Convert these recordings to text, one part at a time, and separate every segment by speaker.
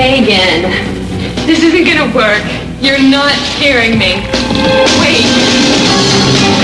Speaker 1: Megan, this isn't gonna work. You're not scaring me. Wait.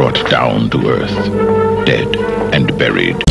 Speaker 2: Brought down to earth, dead and buried.